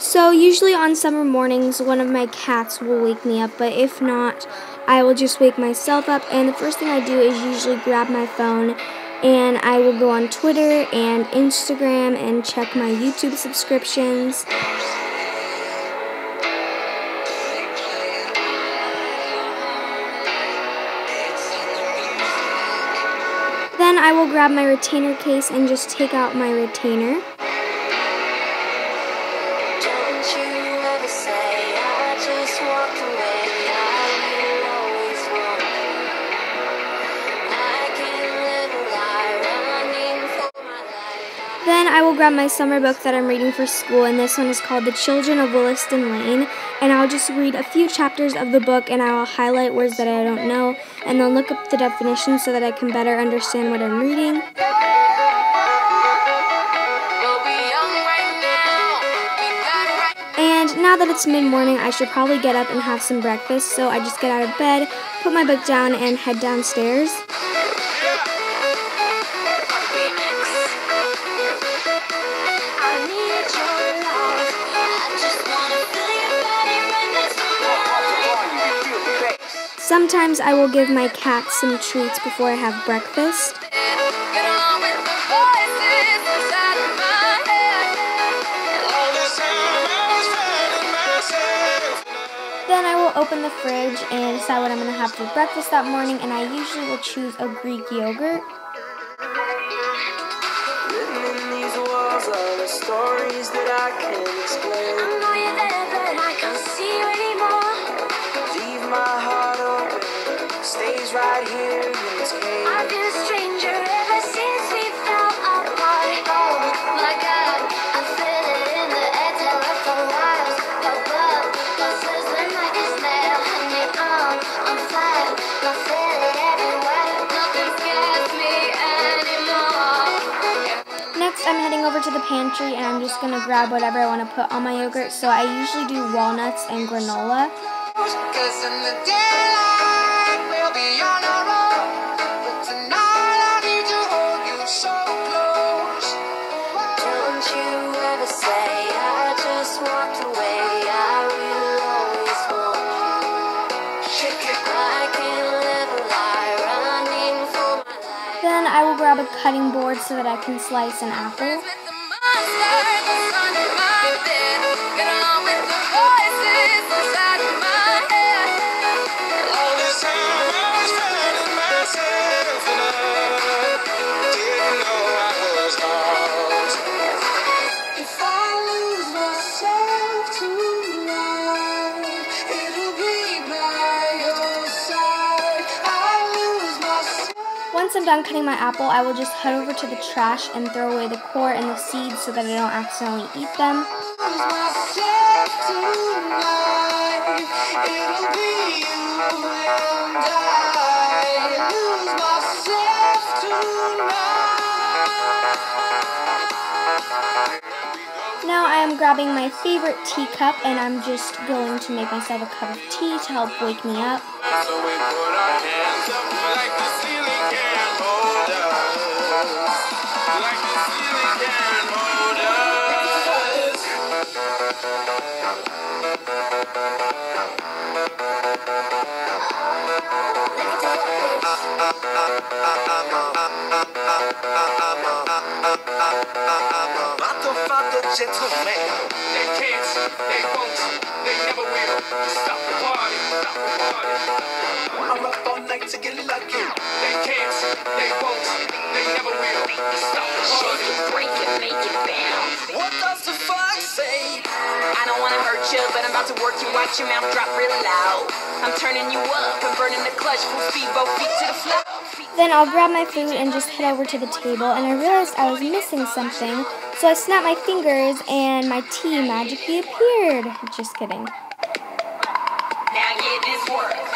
So, usually on summer mornings, one of my cats will wake me up, but if not, I will just wake myself up. And the first thing I do is usually grab my phone and I will go on Twitter and Instagram and check my YouTube subscriptions. Then I will grab my retainer case and just take out my retainer. Then I will grab my summer book that I'm reading for school, and this one is called The Children of Williston Lane. And I'll just read a few chapters of the book, and I will highlight words that I don't know, and then look up the definition so that I can better understand what I'm reading. Now that it's mid morning, I should probably get up and have some breakfast, so I just get out of bed, put my book down, and head downstairs. Sometimes I will give my cat some treats before I have breakfast. Open the fridge and decide what I'm going to have for breakfast that morning, and I usually will choose a Greek yogurt. stories that I can right here in this cave. I've been a stranger Next, I'm heading over to the pantry and I'm just gonna grab whatever I want to put on my yogurt. So I usually do walnuts and granola. I will grab a cutting board so that I can slice an apple. Done cutting my apple, I will just head over to the trash and throw away the core and the seeds so that I don't accidentally eat them. Now I am grabbing my favorite teacup and I'm just going to make myself a cup of tea to help wake me up. Gentleman. They can't, they won't, they never will. Up all night to get lucky. They can't, they won't, they never will. Stop the party. break it, make it bounce. What does the fuck say? I don't wanna hurt you, but I'm about to work you. Watch your mouth drop real loud. I'm turning you up and burning the clutch. Full speed, both feet to the floor. Then I'll grab my food and just head over to the table, and I realized I was missing something. So I snapped my fingers and my tea magically appeared. Just kidding. Now get this work.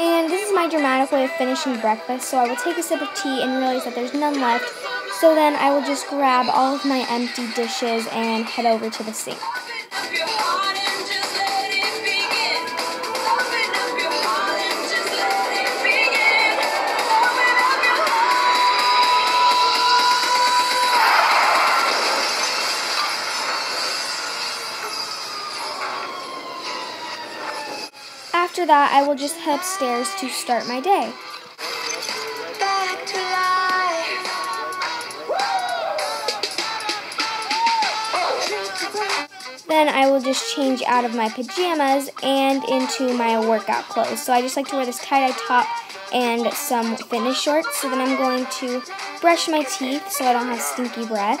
And this is my dramatic way of finishing breakfast, so I will take a sip of tea and realize that there's none left, So then I will just grab all of my empty dishes and head over to the sink. After that, I will just head upstairs to start my day. Then I will just change out of my pajamas and into my workout clothes. So I just like to wear this tie-dye top and some fitness shorts. So then I'm going to brush my teeth so I don't have stinky breath.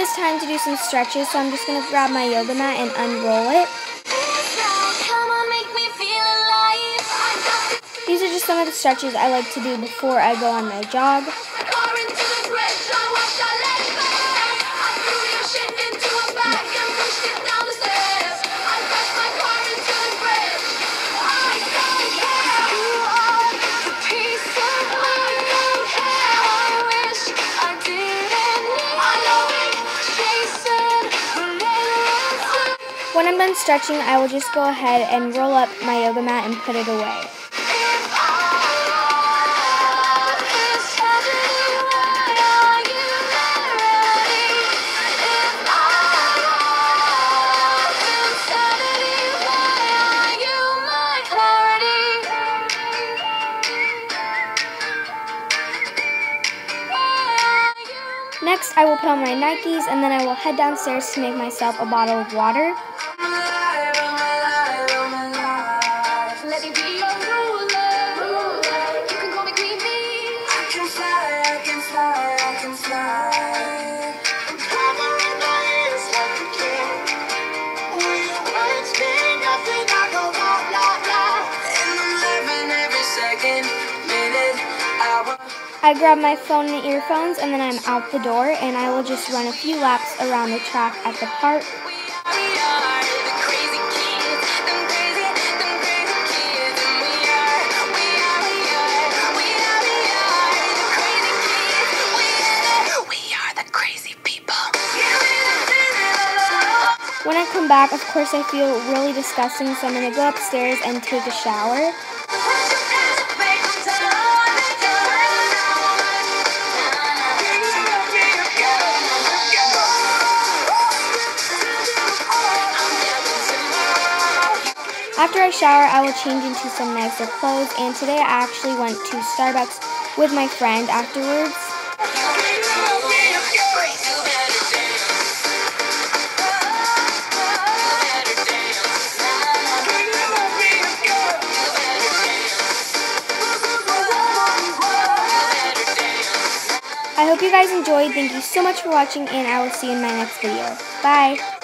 it is time to do some stretches, so I'm just going to grab my yoga mat and unroll it. These are just some of the stretches I like to do before I go on my jog. I'm done stretching, I will just go ahead and roll up my yoga mat and put it away. Next, I will put on my Nikes and then I will head downstairs to make myself a bottle of water. I grab my phone and earphones and then I'm out the door and I will just run a few laps around the track at the park. When I come back, of course, I feel really disgusting, so I'm going to go upstairs and take a shower. After I shower, I will change into some nicer clothes, and today I actually went to Starbucks with my friend afterwards. I hope you guys enjoyed. Thank you so much for watching, and I will see you in my next video. Bye!